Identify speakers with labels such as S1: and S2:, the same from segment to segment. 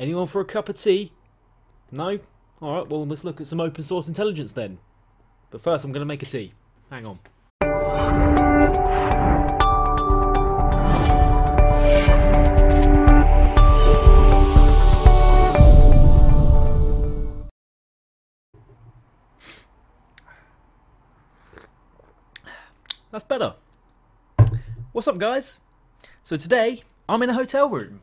S1: Anyone for a cup of tea? No? Alright, well, let's look at some open source intelligence then. But first, I'm going to make a tea. Hang on. That's better. What's up, guys? So today, I'm in a hotel room.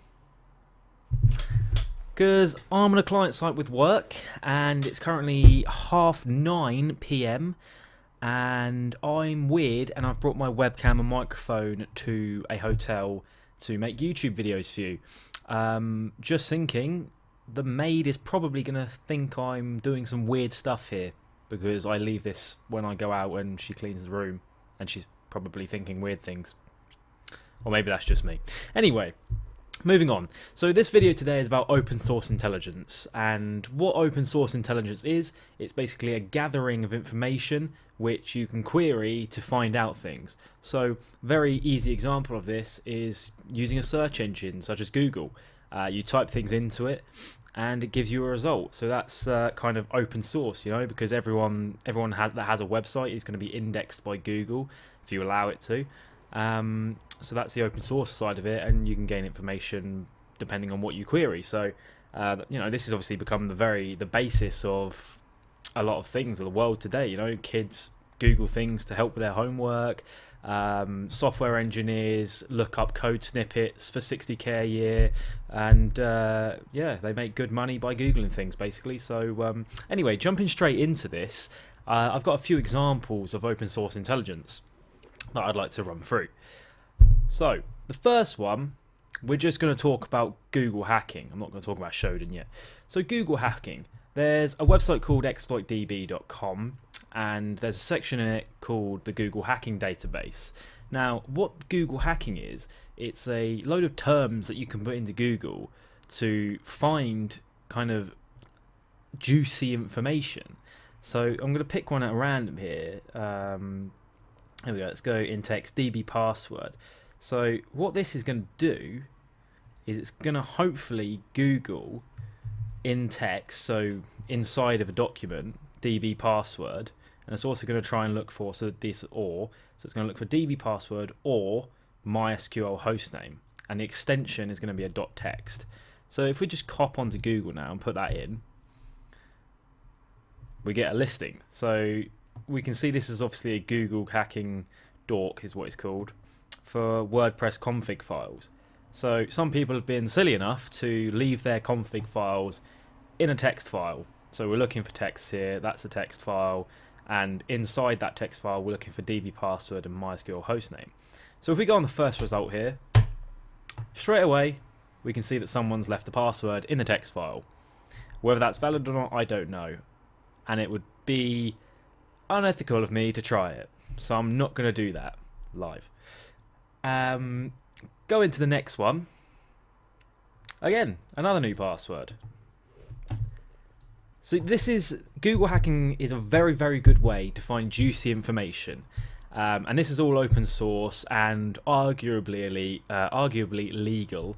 S1: Because I'm on a client site with work, and it's currently half 9 pm, and I'm weird, and I've brought my webcam and microphone to a hotel to make YouTube videos for you. Um, just thinking, the maid is probably going to think I'm doing some weird stuff here, because I leave this when I go out and she cleans the room, and she's probably thinking weird things. Or maybe that's just me. Anyway, moving on. So this video today is about open source intelligence and what open source intelligence is. It's basically a gathering of information which you can query to find out things. So very easy example of this is using a search engine such as Google. Uh, you type things into it and it gives you a result. So that's uh, kind of open source, you know, because everyone everyone ha that has a website is going to be indexed by Google if you allow it to. Um, so that's the open source side of it, and you can gain information depending on what you query. So, uh, you know, this has obviously become the very the basis of a lot of things of the world today. You know, kids Google things to help with their homework. Um, software engineers look up code snippets for 60k a year, and uh, yeah, they make good money by googling things basically. So um, anyway, jumping straight into this, uh, I've got a few examples of open source intelligence that I'd like to run through. So, the first one, we're just going to talk about Google hacking. I'm not going to talk about Shodan yet. So, Google hacking. There's a website called exploitdb.com, and there's a section in it called the Google Hacking Database. Now, what Google hacking is, it's a load of terms that you can put into Google to find kind of juicy information. So I'm going to pick one at random here. Um, there we go. Let's go in text db password. So what this is going to do is it's going to hopefully Google in text, so inside of a document, db password, and it's also going to try and look for so this or so it's going to look for db password or MySQL hostname, and the extension is going to be a dot .text. So if we just cop onto Google now and put that in, we get a listing. So we can see this is obviously a Google hacking dork is what it's called for WordPress config files. So some people have been silly enough to leave their config files in a text file. So we're looking for text here, that's a text file, and inside that text file we're looking for DB password and MySQL hostname. So if we go on the first result here, straight away we can see that someone's left a password in the text file. Whether that's valid or not, I don't know. And it would be unethical of me to try it. So I'm not going to do that live. Um, go into the next one. Again, another new password. So this is Google hacking is a very very good way to find juicy information, um, and this is all open source and arguably uh, arguably legal.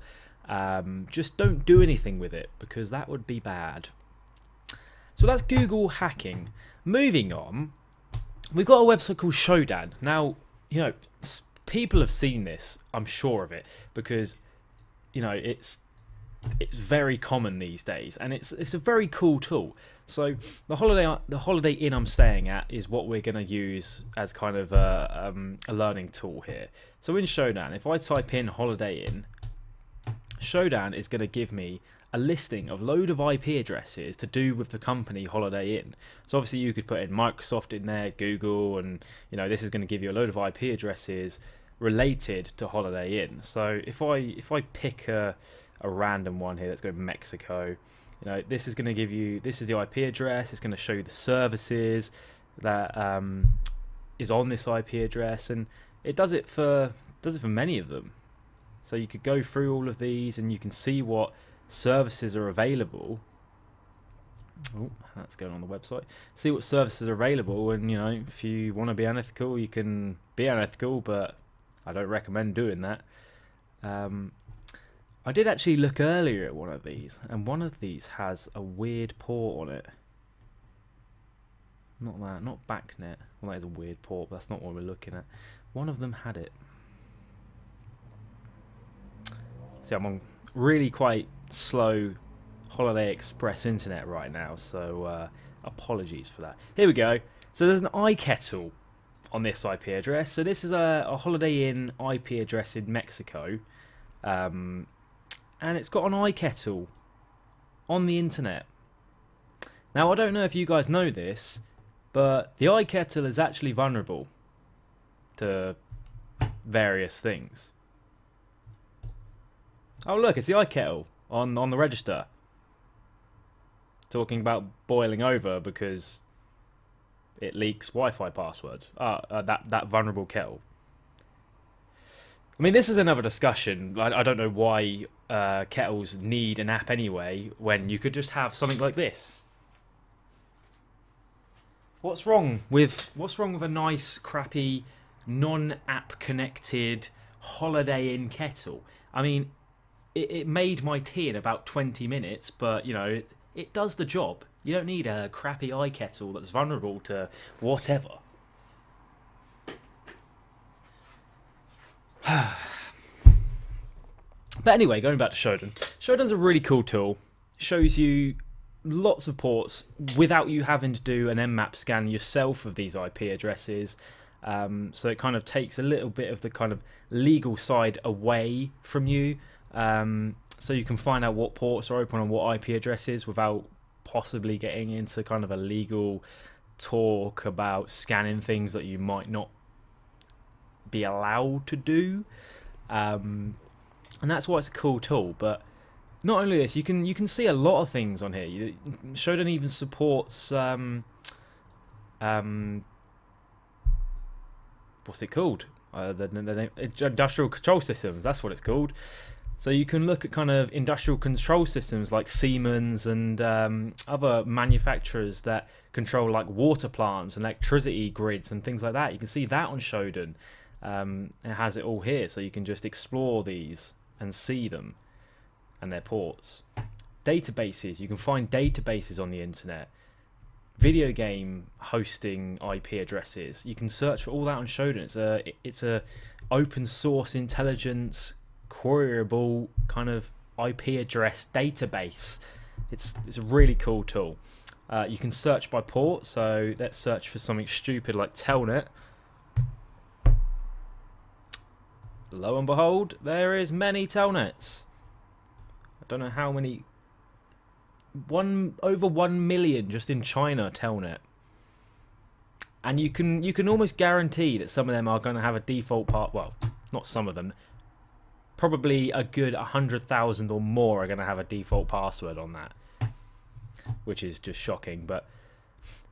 S1: Um, just don't do anything with it because that would be bad. So that's Google hacking. Moving on, we've got a website called Shodan. Now, you know, people have seen this. I'm sure of it because, you know, it's it's very common these days, and it's it's a very cool tool. So the holiday the Holiday Inn I'm staying at is what we're going to use as kind of a, um, a learning tool here. So in Shodan, if I type in Holiday Inn, Shodan is going to give me a listing of load of IP addresses to do with the company Holiday Inn. So obviously you could put in Microsoft in there, Google, and you know this is going to give you a load of IP addresses related to Holiday Inn. So if I if I pick a, a random one here, let's go Mexico. You know this is going to give you this is the IP address. It's going to show you the services that um, is on this IP address, and it does it for does it for many of them. So you could go through all of these and you can see what services are available. Oh, that's going on the website. See what services are available, and you know, if you want to be unethical, you can be unethical, but I don't recommend doing that. Um, I did actually look earlier at one of these, and one of these has a weird port on it. Not that, not BACnet. Well, that is a weird port, but that's not what we're looking at. One of them had it. See, I'm on really quite slow Holiday Express internet right now, so uh, apologies for that. Here we go. So there's an iKettle on this IP address. So this is a, a Holiday Inn IP address in Mexico. Um, and it's got an iKettle on the internet. Now, I don't know if you guys know this, but the iKettle is actually vulnerable to various things. Oh look, it's the iKettle on, on the register. Talking about boiling over because it leaks Wi-Fi passwords. Ah, uh, that, that vulnerable kettle. I mean, this is another discussion. I, I don't know why uh, kettles need an app anyway when you could just have something like this. What's wrong with what's wrong with a nice, crappy, non-app connected Holiday Inn kettle? I mean, it, it made my tea in about 20 minutes, but you know, it, it does the job. You don't need a crappy iKettle that's vulnerable to whatever. but anyway, going back to Shodan. Shodan's a really cool tool. Shows you lots of ports without you having to do an nmap scan yourself of these IP addresses. Um, so it kind of takes a little bit of the kind of legal side away from you. Um, so you can find out what ports are open on what IP addresses without possibly getting into kind of a legal talk about scanning things that you might not be allowed to do. Um, and that's why it's a cool tool. But not only this, you can you can see a lot of things on here. Shodan even supports um, um, what's it called? Uh, the, the, the, industrial control systems. That's what it's called. So you can look at kind of industrial control systems like Siemens and um, other manufacturers that control like water plants, and electricity grids, and things like that. You can see that on Shodan. Um, it has it all here, so you can just explore these and see them and their ports. Databases, you can find databases on the internet. Video game hosting IP addresses, you can search for all that on Shodan. It's a it's a open source intelligence queryable kind of IP address database. It's it's a really cool tool. Uh, you can search by port, so let's search for something stupid like Telnet. Lo and behold, there is many Telnets. I don't know how many. One over one million just in China Telnet. And you can you can almost guarantee that some of them are going to have a default part. Well, not some of them probably a good 100,000 or more are going to have a default password on that, which is just shocking. But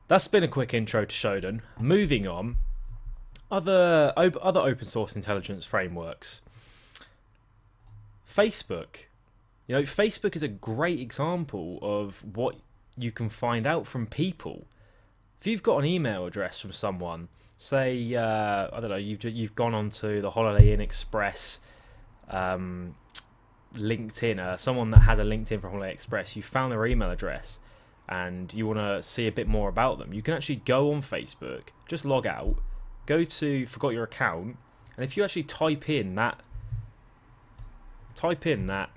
S1: that's been a quick intro to Shodan. Moving on, other op other open source intelligence frameworks. Facebook. You know, Facebook is a great example of what you can find out from people. If you've got an email address from someone, say uh, I don't know, you've you've gone onto the Holiday Inn Express um, LinkedIn, uh, someone that has a LinkedIn from Holiday Express, you found their email address and you want to see a bit more about them, you can actually go on Facebook, just log out, go to forgot your account, and if you actually type in that type in that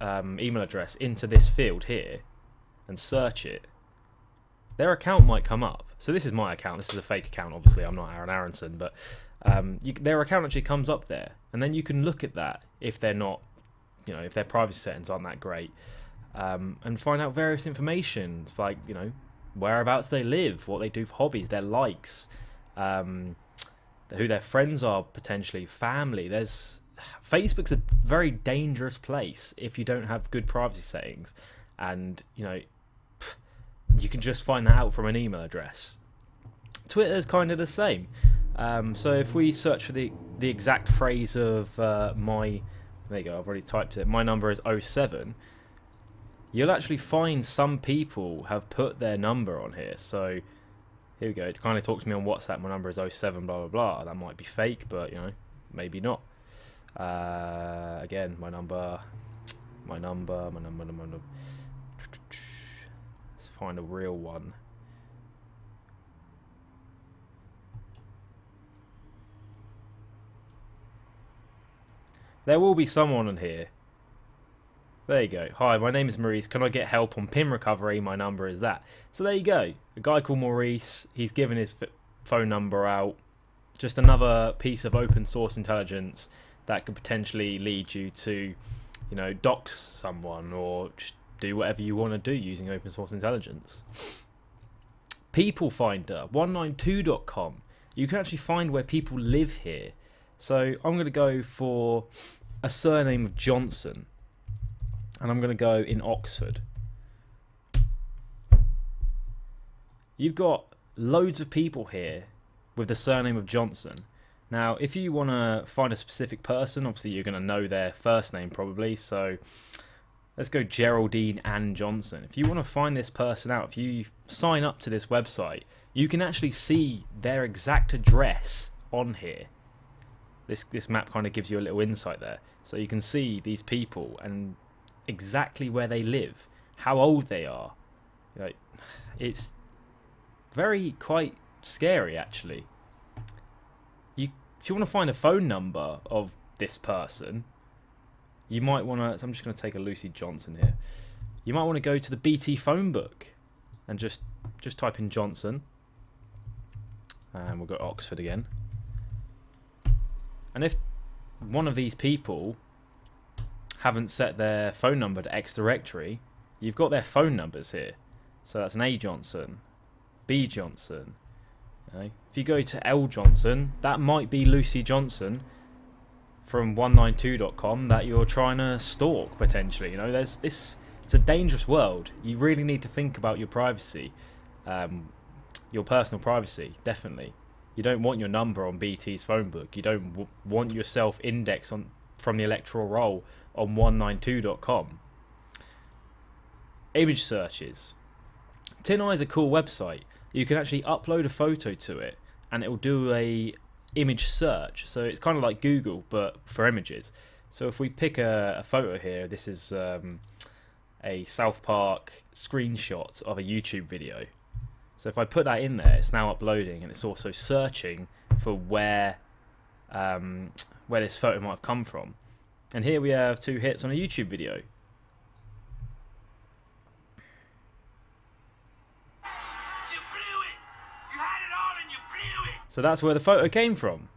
S1: um, email address into this field here and search it, their account might come up. So this is my account. This is a fake account, obviously. I'm not Aaron Aronson, but um, you, their account actually comes up there, and then you can look at that if they're not, you know, if their privacy settings aren't that great, um, and find out various information like you know whereabouts they live, what they do for hobbies, their likes, um, who their friends are potentially, family. There's Facebook's a very dangerous place if you don't have good privacy settings, and you know you can just find that out from an email address. Twitter's kind of the same. Um, so if we search for the, the exact phrase of uh, my, there you go, I've already typed it, my number is 07, you'll actually find some people have put their number on here. So here we go, it kind of talks to me on WhatsApp, my number is 07, blah, blah, blah. That might be fake, but, you know, maybe not. Uh, again, my number My number, my number, my number. Let's find a real one. There will be someone on here. There you go. Hi, my name is Maurice. Can I get help on PIN recovery? My number is that. So there you go. A guy called Maurice. He's given his phone number out. Just another piece of open source intelligence that could potentially lead you to, you know, dox someone or just do whatever you want to do using open source intelligence. People Finder, 192.com. You can actually find where people live here. So I'm going to go for a surname of Johnson. And I'm going to go in Oxford. You've got loads of people here with the surname of Johnson. Now, if you want to find a specific person, obviously you're going to know their first name probably. So let's go Geraldine Ann Johnson. If you want to find this person out, if you sign up to this website, you can actually see their exact address on here. This this map kind of gives you a little insight there. So you can see these people and exactly where they live, how old they are. Like, it's very quite scary actually. You if you want to find a phone number of this person, you might want to. So I'm just going to take a Lucy Johnson here. You might want to go to the BT phone book and just just type in Johnson, and we'll go Oxford again. And if one of these people haven't set their phone number to X directory, you've got their phone numbers here. So that's an A Johnson, B Johnson. You know, if you go to L Johnson, that might be Lucy Johnson from 192.com that you're trying to stalk potentially. You know, there's this. It's a dangerous world. You really need to think about your privacy, um, your personal privacy, definitely. You don't want your number on BT's phone book. You don't want yourself indexed on from the electoral roll on 192.com. Image searches. TinEye is a cool website. You can actually upload a photo to it and it will do a image search. So it's kind of like Google but for images. So if we pick a, a photo here, this is um, a South Park screenshot of a YouTube video. So if I put that in there, it's now uploading and it's also searching for where um, where this photo might have come from. And here we have two hits on a YouTube video. So that's where the photo came from.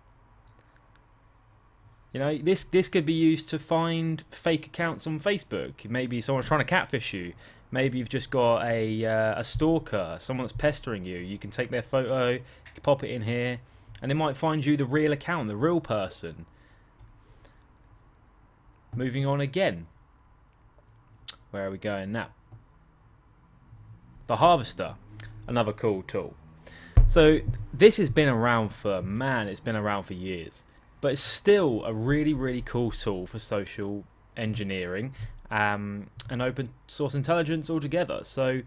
S1: You know, this this could be used to find fake accounts on Facebook. Maybe someone's trying to catfish you. Maybe you've just got a uh, a stalker, someone that's pestering you. You can take their photo, pop it in here, and they might find you the real account, the real person. Moving on again. Where are we going now? The Harvester, another cool tool. So this has been around for, man, it's been around for years. But it's still a really, really cool tool for social engineering um, and open source intelligence altogether. So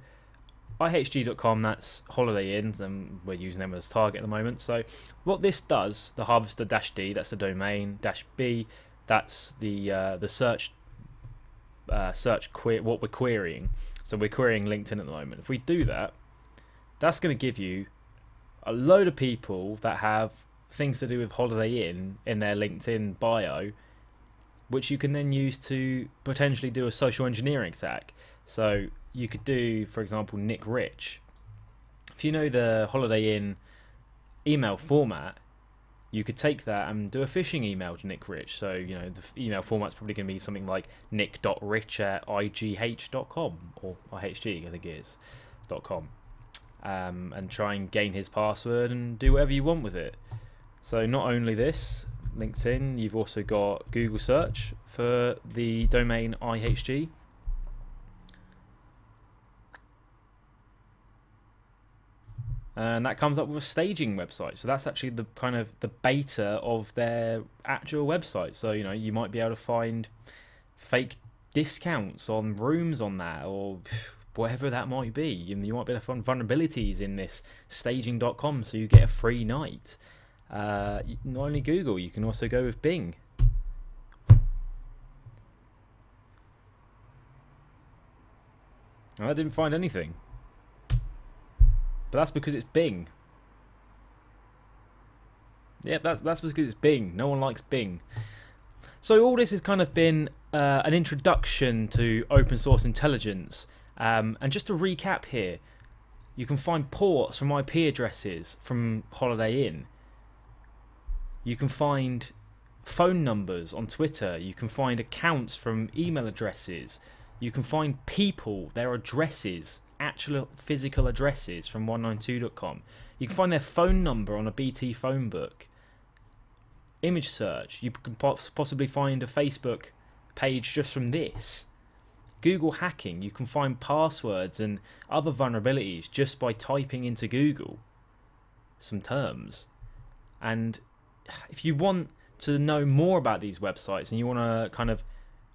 S1: ihg.com, that's Holiday Inns, and we're using them as target at the moment. So what this does, the harvester dash D, that's the domain, dash b, that's the uh, the search uh, search que what we're querying. So we're querying LinkedIn at the moment. If we do that, that's going to give you a load of people that have things to do with Holiday Inn in their LinkedIn bio, which you can then use to potentially do a social engineering attack. So you could do, for example, Nick Rich. If you know the Holiday Inn email format, you could take that and do a phishing email to Nick Rich. So, you know, the email format's probably going to be something like nick.rich at igh.com or ihg, I think it is, .com um, and try and gain his password and do whatever you want with it. So not only this, LinkedIn, you've also got Google search for the domain IHG. And that comes up with a staging website. So that's actually the kind of the beta of their actual website. So, you know, you might be able to find fake discounts on rooms on that or whatever that might be. You, might be able to find vulnerabilities in this staging.com so you get a free night. Uh, not only Google, you can also go with Bing. I didn't find anything. But that's because it's Bing. Yeah, that's that's because it's Bing. No one likes Bing. So all this has kind of been uh, an introduction to open source intelligence. Um, and just to recap here, you can find ports from IP addresses from Holiday Inn. You can find phone numbers on Twitter. You can find accounts from email addresses. You can find people, their addresses, actual physical addresses from 192.com. You can find their phone number on a BT phone book. Image search. You can possibly find a Facebook page just from this. Google hacking. You can find passwords and other vulnerabilities just by typing into Google some terms. And if you want to know more about these websites and you want to kind of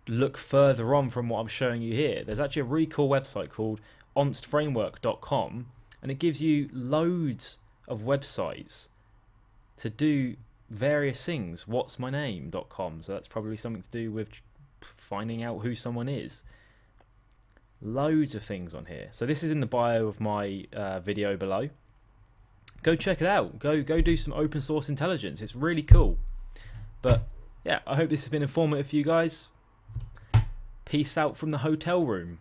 S1: look further on from what I'm showing you here, there's actually a really cool website called osintframework.com and it gives you loads of websites to do various things. What's my name.com, so that's probably something to do with finding out who someone is. Loads of things on here. So this is in the bio of my uh, video below. Go check it out. Go go do some open source intelligence. It's really cool. But yeah, I hope this has been informative for you guys. Peace out from the hotel room.